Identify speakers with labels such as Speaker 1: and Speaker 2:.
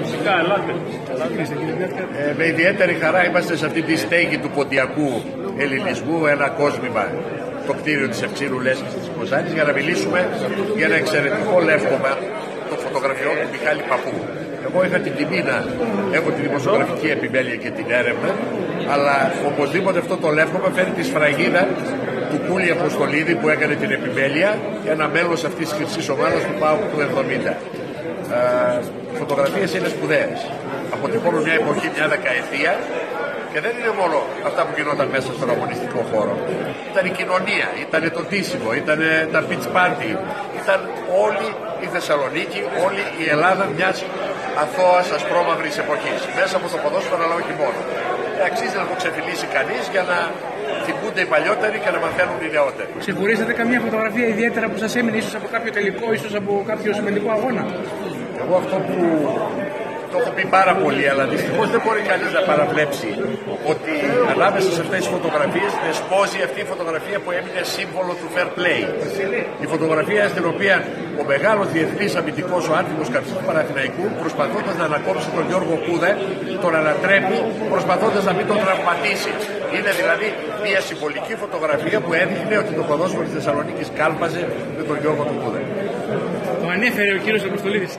Speaker 1: Φυσικά, ελάτε.
Speaker 2: Ε, με ιδιαίτερη χαρά είμαστε σε αυτή τη στέγη του ποντιακού ελληνισμού, ένα κόσμημα, το κτίριο της Ευξήρου Λέσχης της Κοζάνης, για να μιλήσουμε για ένα εξαιρετικό λεύκομα των φωτογραφιών του Μιχάλη Παππού. Εγώ είχα την τιμή να έχω τη δημοσιογραφική επιμέλεια και την έρευνα, αλλά οπωσδήποτε αυτό το λεύκομα φέρει τη σφραγίδα του Κούλη Αποστολίδη που έκανε την επιμέλεια, ένα μέλος αυτής της χρυσής ομάδας του ΠΑΟΚ του 70. Ε, οι φωτογραφίες είναι σπουδαίες. Αποτυπώνουν μια εποχή, μια δεκαετία και δεν είναι μόνο αυτά που γινόταν μέσα στον αγωνιστικό χώρο. Ήταν η κοινωνία, ήταν το τίσιμο, ήταν τα beach party, ήταν όλη η Θεσσαλονίκη, όλη η Ελλάδα μιας αθώας ασπρόμαυρης εποχής. Μέσα από το ποδόσφαιρο αλλά όχι μόνο. Αξίζει να το ξεφυλίσει κανείς για να θυμούνται οι παλιότεροι και να μαθαίνουν οι νεότεροι.
Speaker 3: Ξεχωρίζετε καμία φωτογραφία ιδιαίτερα που σας έμεινε ίσως από κάποιο τελικό, ίσως από κάποιο σημαντικό αγώνα;
Speaker 2: Εγώ αυτό που το έχω πει πάρα πολύ, αλλά δυστυχώς δεν μπορεί κανείς να παραβλέψει ότι ανάμεσα σε αυτές τις φωτογραφίες δεσπόζει αυτή η φωτογραφία που έμεινε σύμβολο του fair play. Η φωτογραφία στην οποία ο μεγάλος διεθνής αμυντικός, ο άτιμο καρδί του Παναθηναϊκού, προσπαθώντας να ανακόψει τον Γιώργο Κούδε, τον ανατρέπει, προσπαθώντας να μην τον τραυματίσει. Είναι δηλαδή μια συμβολική φωτογραφία που έδειχνε ότι το ποδόσφαιρο της Θεσσαλονίκης κάλπαζε με τον Γιώργο του Κούδε.
Speaker 3: Το ανέφερε ο κύριος Αποστολίδης.